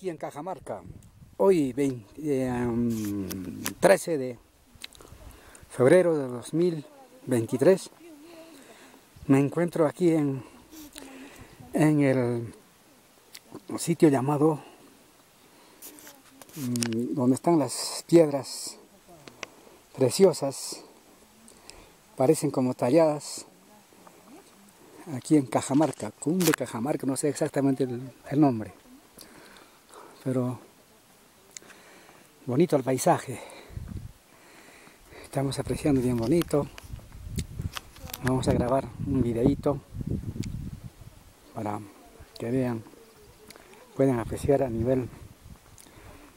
aquí en Cajamarca. Hoy 13 de febrero de 2023. Me encuentro aquí en, en el sitio llamado mm, donde están las piedras preciosas. Parecen como talladas aquí en Cajamarca, Cumbre Cajamarca, no sé exactamente el nombre pero bonito el paisaje. Estamos apreciando bien bonito. Vamos a grabar un videito para que vean, puedan apreciar a nivel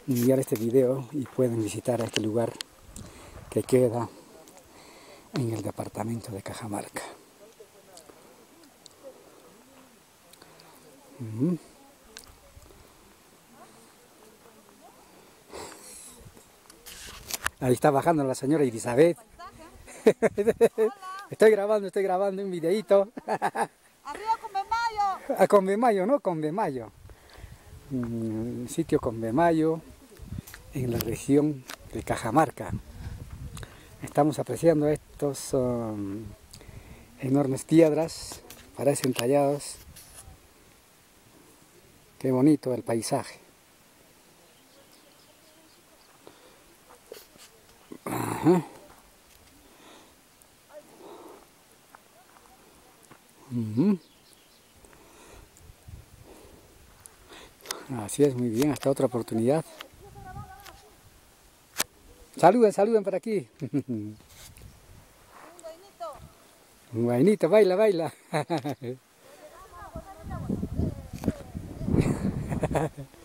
enviar este video y pueden visitar este lugar que queda en el departamento de Cajamarca. Ahí está bajando la señora Elizabeth. estoy grabando, estoy grabando un videito. Arriba con Bemayo. Ah, con Bemayo, ¿no? Con Bemayo. Un sitio con Bemayo en la región de Cajamarca. Estamos apreciando estos um, enormes piedras, parecen tallados. Qué bonito el paisaje. Así es, muy bien, hasta otra oportunidad. Saluden, saluden por aquí. Un Un guainito, baila, baila.